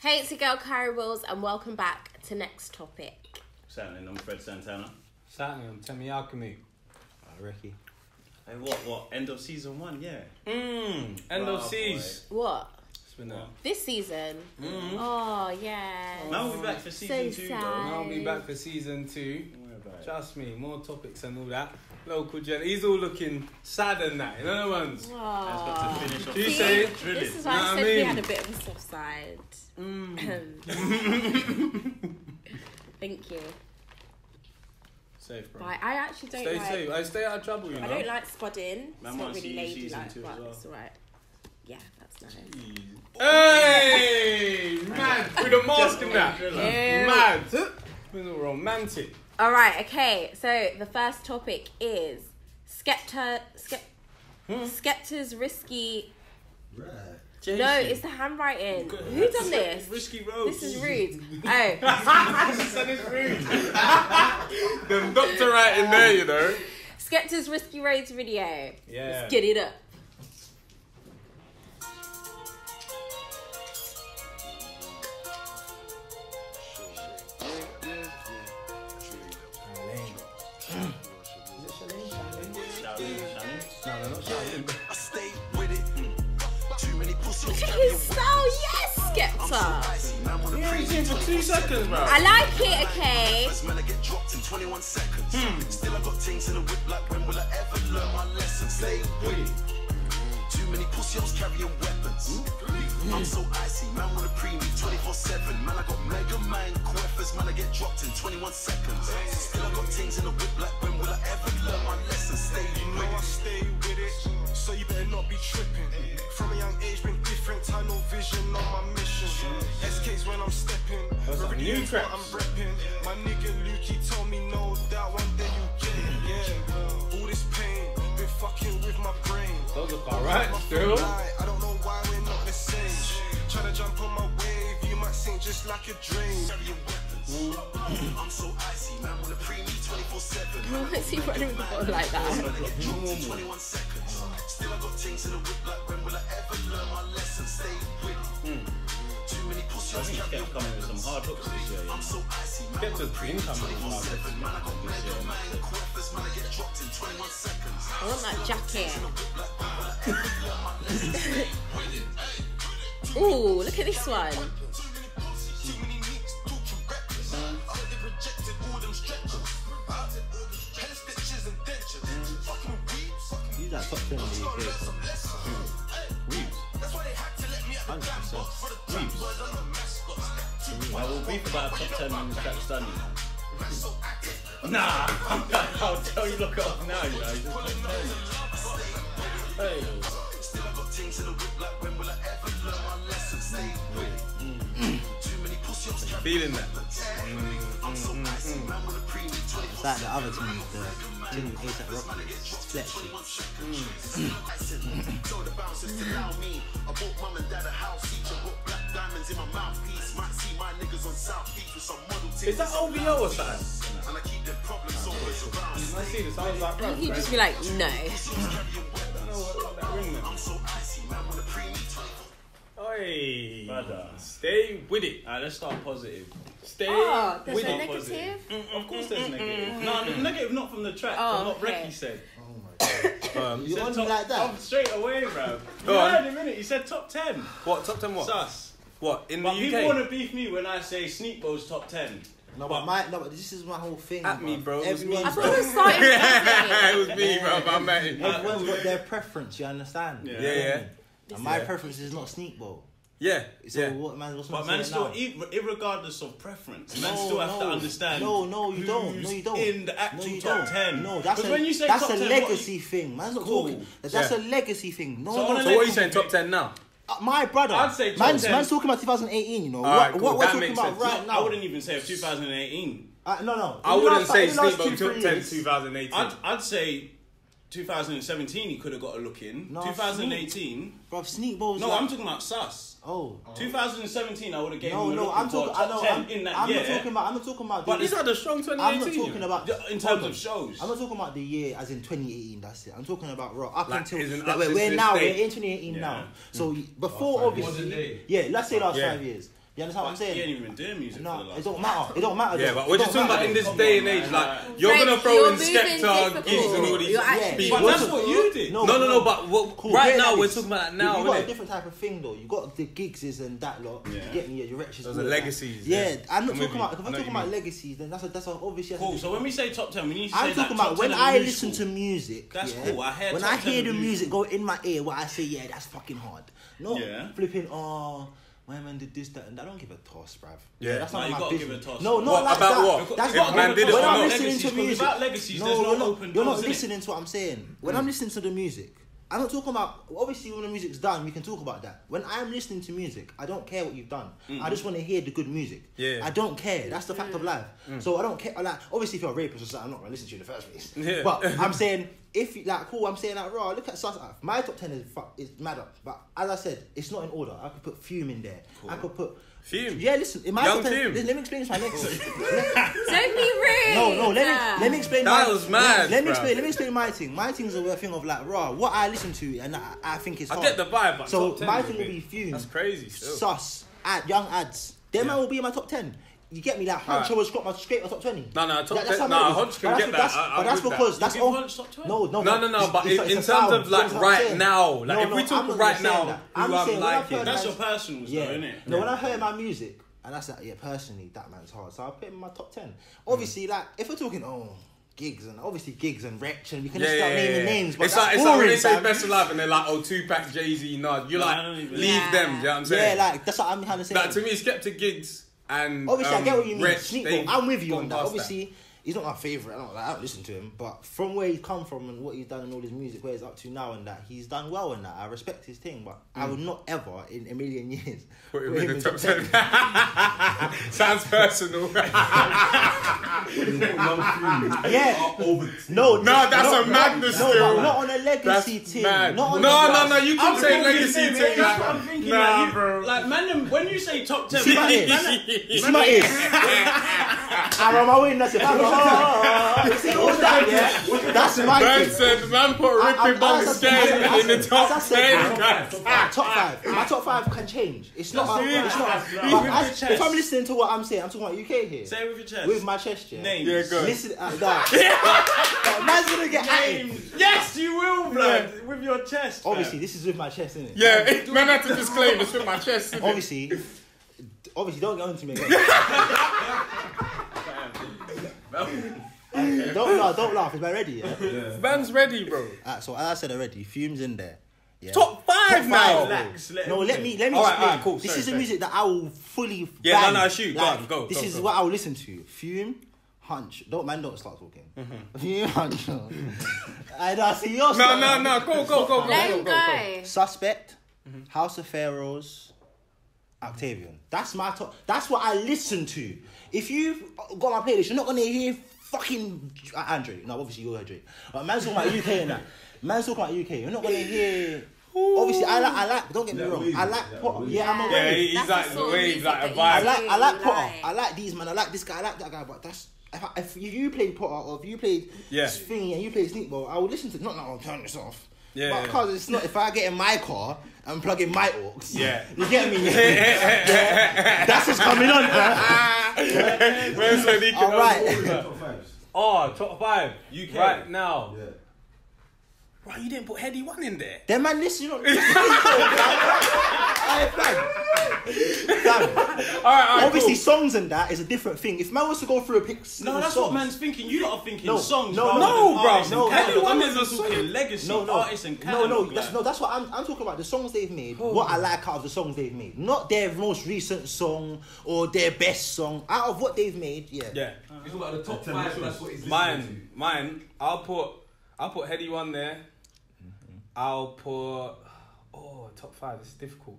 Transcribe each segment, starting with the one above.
Hey, it's your girl Kyra Wills, and welcome back to Next Topic. Certainly, I'm Fred Santana. Certainly, I'm Temi Alchemy. Uh, Ricky. Hey, what? What? End of season one? Yeah. Mmm, end of season. What? It's been a. This season? Oh, yeah. Man, we'll be back for season So two, sad. though. I'll be back for season two. Don't worry about it. Trust me, more topics and all that. Local gen. He's all looking sad and that. You know the ones. Man's got to finish off. You say it? Drilling. This is why Know I what I said we mean? had a bit of a soft side. Mm. Thank you. Safe, bro. Right, I actually don't Stay like. safe. I stay out of trouble, you know. I don't like spudding. Man it's not really to use lady like, but well. it's alright. Yeah, that's nice. Hey, mad with a mask and that. Ew. Mad. Been all romantic. All right, okay. So the first topic is Skepta. Skep, Hmm? Skepta's risky. Right. No, it's the handwriting. Who done this? Risky Roadz. This is rude. Oh, Son is rude. the doctor right in there, you know. Skepta's Risky Roadz video. Yeah. Let's get it up. for two seconds, bro. I like it, okay. Hmm. Still I got things in the whip like when will I ever learn my lesson? Say. Too many pussy carrying weapons. Hmm. I'm so icy, man wanna pre me 24-7. Man, I got Mega Man queffers, man, I get dropped in 21 seconds. Still I got things in the whip like when will I ever learn my lesson? Stay You know I with it. stay with it, so you better not be tripping. From a young age, been different, tunnel vision on my mission. SK's when I'm stepping, Those are new Meridian's what. I'm repping. My nigga Lukey told me no doubt one day you get it, yeah. All this pain, been fucking with my brain. Those are alright still. Just like a dream. Mm. I'm so icy, man wanna pre me 24-7. Why is he running with the ball like that? 21 seconds. Still I got things in the whip like when will I ever learn my lesson? Stay with it. Hmm. Too many pussy I think he carrying kept coming with some hard hooks this year. I'm so icy, man. Get to the dream coming in like this. Man, I got mega man queffers, man, I get dropped in 21 seconds. I want that jacket. Ooh, look at this one. Top 10 in the UK. Reeves. That's why they had to let me out the 100%. for the top boys on the mascots. I will beef about top 10 when done. Nah, I'll tell you, look up now, you know. He's just top 10. Hey. Still I got things in the whip like when will I ever learn my lesson? Stay with. Too many pussy hoes carrying Feeling that. I'm so icy, man like the other team, the team ASAP Rocky. Fletchy. Told the bouncers to allow me. I bought mum and dad a house each and put black diamonds in my mouthpiece. Might see my niggas on South Beach with some model mm. Is that OVO or something? I keep them problems always around. I see this. I was like, He'd just be like, no. I don't know what that ring I'm so icy, man wanna pre me 24 Oi. Brother. Stay with it. Alright, let's start positive. Stay Oh, there's with a it. negative? Mm, of course there's negative. No, no, negative not from the track, Oh, from what okay. Ricky said. Um, He you said on top- like that? Oh, straight away, bro. Go You on. heard him, innit? He said top 10. What? Top 10 what? Sus. What? In the But people want to beef me when I say Sneakbo's top 10. No, but my, no, but this is my whole thing. At me, bro. It was me, I Everyone's thought it was starting it was me, bro. I met him. everyone's got their preference. You understand? Yeah. Yeah, yeah. And my Yeah. preference is not Sneakbo. Yeah. So yeah. what man? What's But man man, still, saying now? ir- of preference, man No, still have to no. understand. No, no, you don't. No, you don't. In the actual no, you top don't. 10. No, that's 'Cause a when you say that's top a 10, what legacy you- thing. Man's not Cool. talking. That's Yeah. a legacy thing. No, So no. on So what are you saying? Top 10 now? Uh, my brother. I'd say top man's, 10. man's talking about 2018. You know Alright, what? cool. What we're That talking about sense. right now? I wouldn't even say of 2018. Uh, no, no. I wouldn't last- say in the Sneak two, top three 10 years- 2018. I'd, I'd say 2017 he could have got a look in. No, 2018. Bro, sneak balls. No, like, I'm talking about Sus. Oh. 2017 I would have gave No, him a no, look I'm in for talking. I know. 10 I'm, in that I'm year. not talking about. I'm not talking about. But the- These are the strong I'm not talking you know. about in terms of shows. I'm not talking about the year as in 2018. That's it. I'm talking about raw up Like, until isn't like, up we're, we're now date. we're in 2018 Yeah. now. So before obviously, yeah, let's say last Yeah. five years. You understand what I'm saying? He ain't even doing music for the No, last it don't matter. It don't matter. Yeah, but we're just talking about in this day and age, like you're gonna throw in Skepta, Giggs, and all these. You're Yeah. But that's what you did. No, no, no. But right now we're talking about that now, You got a different type of thing though. You got the Giggs and that lot. You get me? Yeah, your wretches. Those all are legacies, Yeah, yeah. I'm not talking you. about. If I I'm talking about legacies, then that's a that's a obviously. that's Cool. So when we say top ten, we need to say I'm talking about when I listen to music. That's yeah, cool. I hear when I hear the the music go in my ear, what I say, yeah, that's fucking hard. No, flipping. Oh, my man did this, that, and I don't give a toss, bruv. Yeah. that's Nah, not you my gotta business. give a toss. No, not What like about that. what? That's If what man did it when or I'm not? listening Legacies, to 'cause music. without legacies, no, there's no you're not, open You're not doors, innit? listening to what I'm saying. When I'm hmm. listening to the music, I'm not talking about. Obviously, when the music's done, we can talk about that. When I'm listening to music, I don't care what you've done. I mm-hmm. just want to hear the good music. Yeah. I don't care. That's the fact of mm. life. Mm. So I don't care. Like, obviously, if you're a rapist or something, I'm not gonna listen to you in the first place. Yeah. But I'm saying, if you like, cool. I'm saying like, raw. Look at sus. My top ten is fuck is mad up. But as I said, it's not in order. I could put Fume in there. I could put. Fume? Yeah, listen. In my Young top 10, Fume? listen, let me explain this. My next. Don't be rude. No, no. Let me let me explain. That my, was mad, Let, let me explain. Let me explain my thing. My thing's a thing of like raw. What I listen to and I, I think is. I hard. get the vibe, but so top 10 my thing will be Fume. That's crazy. Still. Sus, ad, Young Adz. Them man will be in my top ten. You get me? Like Huncho Alright. will scrape my scrape my top twenty. No, no, top That- 10 how nah, Hunch can but get that's- that. That's, I- but I'm that's with because that. that's Give all. Hunch top 20? No, no, No, no, no, it's- but it's- in- it's in a terms of, like, That's what I'm right now, like, if we talk I'm right now, that. who I'm I'm saying liking. That's your personals, Yeah. though, innit? No, when I heard my music, and that's like, yeah, personally, that man's hard. So I put him in my top ten. Mm. Obviously, like if we're talking, oh, Giggs and obviously Giggs and wretch, and we can Yeah, just start yeah, naming yeah. names. But it's that's like it's like when they say fam. best alive and they're like, oh, Tupac, Jay Z, Nas. You're Nah, like, I don't even- leave Yeah. them. Do you know what I'm saying? Yeah, like that's what I'm kind of saying. Like to me, Skepta Giggs and Obviously, um, I get what you mean. Sneak they've I'm with you on that. Obviously, he's not my favorite. I don't, like, I don't listen to him, but from where he's come from and what he's done and all his music, where he's up to now, and that he's done well in that. I respect his thing, but I would mm. not ever in a million years Put him put in him the top ten. Sounds personal. Yeah, Over. no, No, that's no, a madness No, still. not on a legacy That's team. mad. Not No, on a, no, no. You I'm can say legacy the same, thing. That's what Like, I'm thinking. nah, like, you, bro. like man, when you say top ten, See my man, ears? man, You see my ears? I'm on my way. That's it. I'm like. See all that, yeah? That's my Man thing. said, man put I- Ricky I'm- Bong as I said- Scan as- in the top I said, 10. Ah, top five. My top five can change. It's not. That's a, it's not. That's but right. With as- your chest. if I'm listening to what I'm saying, I'm talking about UK here. Say it with your chest. with my chest, yeah. names. Yeah, go. Listen, uh, that. man's gonna get at. Names. Yes, you will, blood. With your chest. Obviously, this is with my chest, isn't it? Yeah, man had to disclaim it's with my chest. Obviously, obviously, don't get on to me again. don't laugh, don't laugh. Is my ready? Yeah. Man's ready, bro. Alright, so as I said already, fumes in there. Yeah. Top five Top now. five, Relax, let no, let me let me Alright, explain. alright, cool, This sorry, is the sorry. music that I will fully. Yeah, no, bang. no, shoot, go on, go, This go, is go. what I will listen to. Fume, hunch. Don't man, don't start talking. Mm-hmm. Fume, hunch. I know. See yours. No, no, no. Go, go, go, go, Let go, him go, go. go. Suspect, mm-hmm. House of Pharaohs, Octavian. That's my top. That's what I listen to. If you've got my playlist, you're not gonna hear fucking uh, Andre. No, obviously you'll hear But man's talking about UK and that. Man's talking about UK. You're not gonna hear. Obviously, I like. I like. Don't get me wrong. wavy, I like that Potter. Yeah, I'm a Yeah, wave. he's That's like the the wave, like a that you I like. I like Potter. like. I like these man. I like this guy. I like that guy. But that's. If, I, if you played Potter or if you played Yeah. Thingy and you played Sneakbo, I would listen to. Not now. I'm turning this off. Yeah, But yeah. because it's not. If I get in my car and plug in my aux. Yeah. You get me? Yeah. That's what's coming on. man. Man said he can All right. own all that. Top fives. Oh, top five. UK. Right now. Yeah. Right, you didn't put Headie One in there. Then man, listen. You know. Hey, fam. Fam. All right, all right. Obviously, cool. songs and that is a different thing. If man was to go through a pick, No, that's what man's thinking. You lot are thinking No, songs. no, rather no, than bro. artists No, and catalog. is not talking legacy No, no, artists and no, catalog. no, like. that's no. That's what I'm. I'm talking about. The songs they've made. What I like out of the songs they've made, not their most recent song or their best song. Out of what they've made, yeah. Yeah. He's talking about the top Ten five. songs. That's what he's listening Mine, mine. I'll put, I'll put Headie One there. Mm-hmm. I'll put, oh, top five. It's difficult.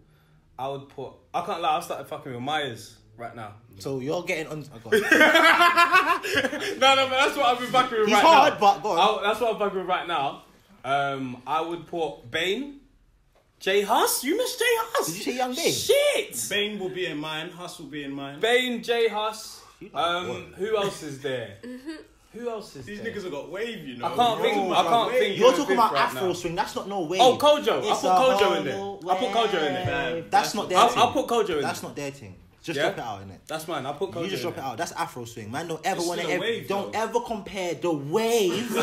I would put. I can't lie. I started fucking with Myers right now. So you're getting on. Oh, God. no, no, but that's what I've been fucking with He's right hard, now. but go on. I'll- that's what I'm fucking with right now. Um, I would put Bane, J Hus. You missed J Hus. Did you say Young Bane? Shit. Bane will be in mine. Hus will be in mine. Bane, J Hus. Um, who else is there? who else is These there? niggas have got wave, you know. I can't think. You're I talking can't about think. You're talking about right Afro now. swing. That's not no way. Oh, Kojo. I It's put a Kojo in there. new I put Kojo in there. Fam, That's that's not what- their I'll, thing. I'll put Kojo in That's not their thing. Just Yeah? drop it out, in it. That's mine. I put Kojo in. You just in drop it there. out. That's Afro swing, man. Don't ever It's want to. still a wave, don't though. ever compare the wave.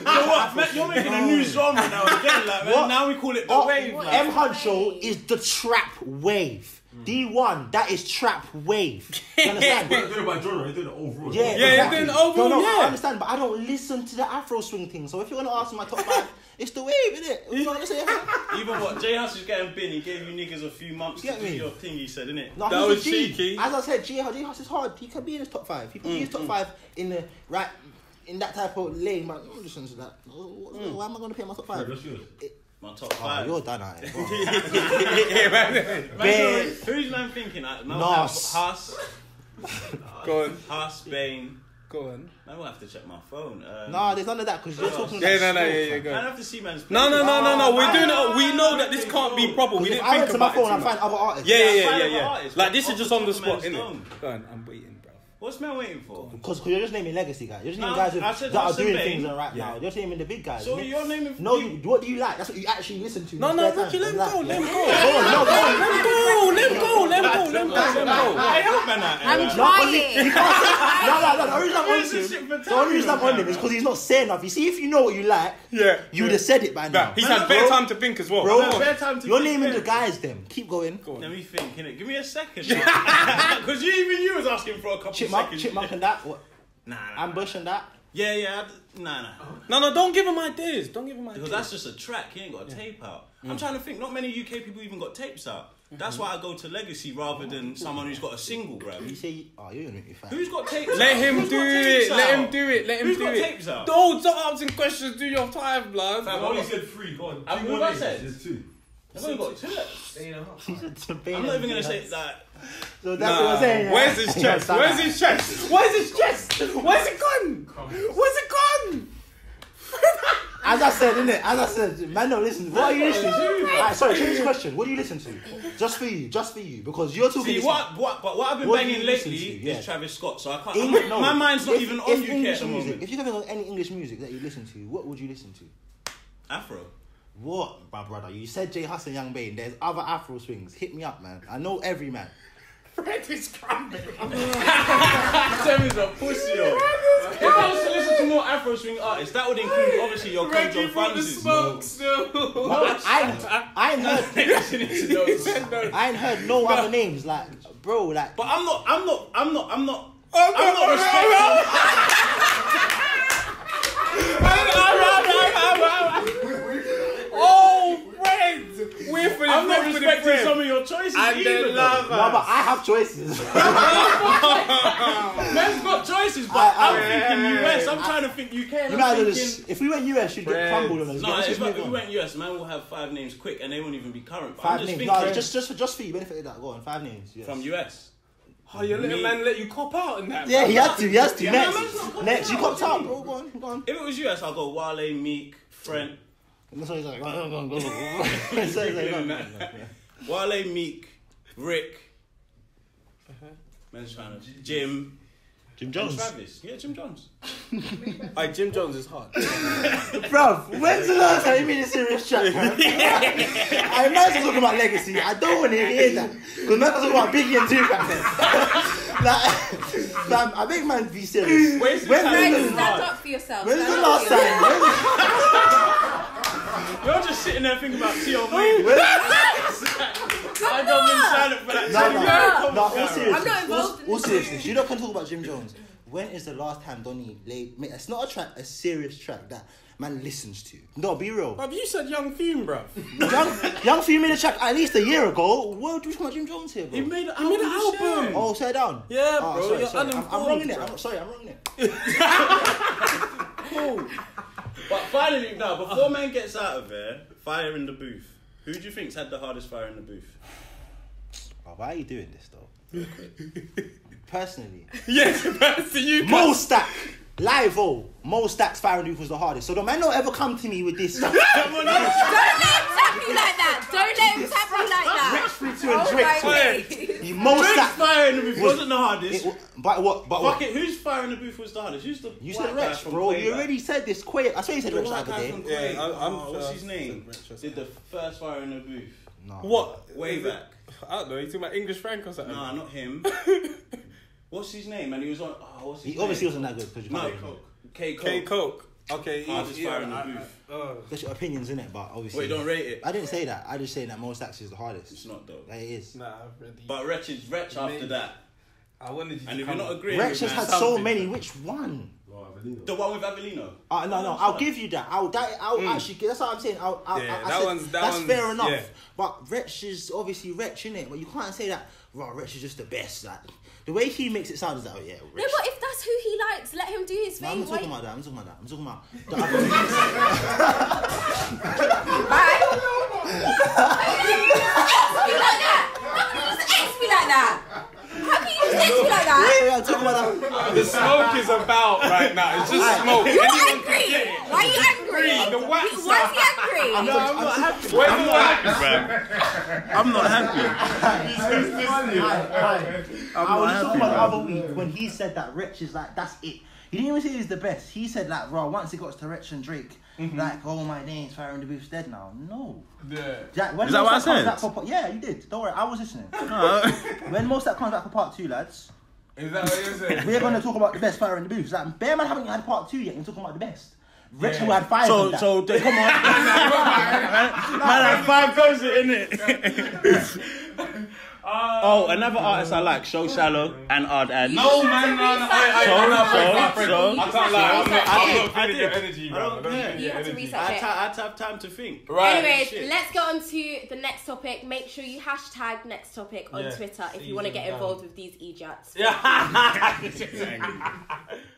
You know what? Man, you're making a new genre now again. Like, man, What? now we call it the Oh, wave. What? Like. M Huncho is the trap wave. Hmm. D1, that is trap wave. You understand? He's doing it by genre, he's doing it overall. Yeah, Yeah, exactly. then overall, no, no, I understand, but I don't listen to the Afro swing thing. So if you're gonna ask me my top five, it's the wave, isn't it? You're not gonna say Even what J House is getting bin, he gave you niggas a few months Get to do me? your thing. He said, innit? No, That was a G. cheeky. As I said, G G House is hard. He can be in his top five. He can be in his Mm, top five in the right in that type of lane. Man, don't listen to that. Mm. Why am I gonna pay my top five? That's yours. My top Oh, five. you're done at it. Go yeah, man. Man, who's man thinking? Like, man, Nas. Haas, Go on. Haas, Bane. Go on. I will have to check my phone. Um, Nah, there's none of that because you're talking. Yeah, about no, no, yeah, yeah, go. I'd have to see man's. No, no, no, no, no. We're doing it. We know that this can't be proper. We If didn't I think went to my about phone it. and too find other artists. Yeah, yeah, Yeah, yeah, yeah, other yeah. artists, Like this is just on the spot, man's innit? dome. Go on, I'm waiting, bro. What's man waiting for? Because you're just naming legacy guys. You're just naming No, guys with, I said that are doing Bane. things right Yeah. now. You're just naming the big guys. So Ne- you're naming. No, you, what do you like? That's what you actually listen to. No, no, Ricky, let him go, let him go. Go on, go. Let him go, let him go, let him go, let him go, let him go. I help man out. I'm trying. but he- he can't say- no, no, no. The only reason I'm on him, the only reason I'm on him is because he's not saying enough. You see, if you know what you like, Yeah. you would have said it by now. He's had better time to think as well. Bro, I've had better time to you're naming the guys. Them. Keep going. Let me think. Give me a second. Because you even you was asking for a couple Chipmunk, seconds. chipmunk, and that. What? Nah, nah. Ambush and that. Yeah, yeah. I'd- Nah, nah. No, no, don't give him ideas. Don't give him ideas. Because that's just a track. He ain't got a tape out. Mm. I'm trying to think. Not many UK people even got tapes out. That's why I go to Legacy rather than someone who's got a single, bro. You say, oh, you're gonna make me fat. Who's got tapes? Out? Let out? him Who's do it. Let him do it. Let him Who's do got it. tapes out? Don't stop asking questions. Do your time, blood. Fam, I've only said three, go on. I've Two I names. said. There's two. I've only got two. I'm not even gonna say that. So that's Nah, what I'm saying. yeah. Where's his chest? Where's his chest? Where's his chest? Where's it gone? Where's it gone? As I said, innit? As I said, man, no, listen. What are you listening to? Alright, sorry, change the question. What do you listen to? Just for you, just for you, because you're talking. See what? What? But what I've been What banging lately? Yeah. is Travis Scott. So I can't. Eng- I'm- no, my mind's not if- even on UK English music. If you're having any English music that you listen to, what would you listen to? Afro. What, my brother? You said Jay Hustle, Young Bane. There's other Afro swings. Hit me up, man. I know every man. Fred is crumbling. Sam is a pussy. yo. If I was to listen to more Afro swing artists, that would include obviously your Reggie Kojo brought the Francis. smoke still. I, I ain't heard. Listening. I ain't heard no other names. Like, bro, like. But I'm not. I'm not. I'm not. I'm not. I'm not respectful. Oh, Fred! We're for the I'm not Fred, for the respecting some of your choices And either. then though. lava. No, but I have choices. Man's got choices, but I- I- I, am thinking US. I'm trying to think UK. You I'm might thinking. If we went US, you'd get Friends. crumbled on us. No, Let's if, just I- move if we went US, man will have five names quick, and they won't even be current. But Five I'm just names. thinking No, just just for just for you. Benefit of that. Go on. Five names. Yes. from US. Oh, your little Me. man let you cop out in that. Yeah, he has to. He has to. Yeah, next, next. You got out, bro. Go on. Go on. If it was US, I'll go Wale, Meek, Friend. That's what he's like. What he's like. Wale, Meek, Rick. To Jim. Jim Jones. Yeah, Jim Jones. Like Jim Jones is hard. Bruv, when's the last time you made a serious track? I might as well talk about legacy. I don't want to hear that. Because man talking about Biggie and Tupac then. like, I make man be serious. Where's the When- when- stand up for yourself. When's the last time? You're just sitting there thinking about T.O. Wayne. When, I got been silent for that. no, ten no, minutes. no, all seriousness. I'm not involved all, in all this. seriousness. You don't can talk about Jim Jones. When is the last time Donny laid? mate, It's not a track, a serious track that man listens to. No, be real. Bruv, you said Young Fume, bruv. Young, Young Few made a track at least a year ago. What are you talking about Jim Jones here, bro? He made an He made an album. album. Oh, say it down. Yeah, Oh, bro, sorry, you're sorry. I'm, I'm wrong in it. bro. I'm sorry, I'm wrong in it. But finally, now before man gets out of there, fire in the booth. Who do you think's had the hardest fire in the booth? Oh, why are you doing this though? Personally, Yes, that's to you. Mo Stack, live oh, Mo Stack's fire and Duke was the hardest. So the man don't ever come to me with this stuff. Don't let him tap you like that. Don't let him tap you like that. Free to and Drake my to days. it. He Mo Who's Stack. fire in the booth Was- wasn't the hardest. It, but what? But Fuck what? it, whose fire in the booth was the hardest? Who's the You white said guy Rex, bro. You already said this. Quay. I swear you said The Rex the other day. from Yeah, Quavo. I- I'm oh, what's sure his name? said Did the first fire in the booth No. What? way back. I don't know. You talking about English Frank or something? Nah, not him. What's his name? And he was on. Oh, what's his He obviously wasn't that good because you No, can't. K Koke. K Koke. Okay. Hardest yeah, fire in the I- booth. I- oh. That's your opinions in it, but obviously. Wait, don't rate it. I didn't say that. I just saying that Mo Stack's is the hardest. It's not though. Yeah, it is. Nah, really. But Wretch is Wretch after Amazing. that. I wanted you And to if come you're not on. agreeing Rex with has man, had so something. many. Which one? Avelino. the one with Avelino. Uh, no, no, I'll give you that. I'll, that, I'll actually. That's what I'm saying. I'll, I'll, Mm. Yeah, I, I that said, one's- that that's one's- fair enough. yeah. But Wretch is obviously Wretch, innit? But you can't say that. Raw, Wretch is just the best. Like the way he makes it sound is that. Oh, yeah, No, but if that's who he likes, let him do his No, thing. I'm not talking about that. I'm talking about that. I'm talking about the other. Bye. Be like that. How can you just X me like that? How can you just X me like that? Wait, wait, I'm talking about that. The smoke is about right now. It's just Alright. smoke. You're Anyone angry. can get it. Why are you angry? The wax. Why is he angry? I'm not happy. Where's the wax? I'm not happy. I was just talking about the other week when he said that Rich is like that's it. He didn't even say he's the best. He said like, bro, once it got to Rich and Drake, Mm-hmm. like, oh my days, Fire in the Booth's dead now. No. Yeah. Jack, when Is that what I that comes said? for yeah, you did. Don't worry, I was listening. Oh. when most that comes back for part two, lads, Is that what you're saying? we're gonna talk about the best Fire in the Booth. Like, Bear Man haven't had part two yet. We're talking about the best. Rich Yeah. who had five. So, of that. so they, come on. Man, had five goes in it. Um, oh, another artist I like, Show Shallow and Ard Ad. No, man, no, no. I, I, So, I'm not so, Frank, Frank. so. I can't lie. I'm not, I I'm did, not I feeling your did. energy, I bro. don't I'm not care. feeling You your have to energy. research I had, it. to, I had to have time to think. Right. Anyways, shit. let's get on to the next topic. Make sure you hashtag next topic on Yeah. Twitter if you Season want to get down. involved with these ejats. Yeah.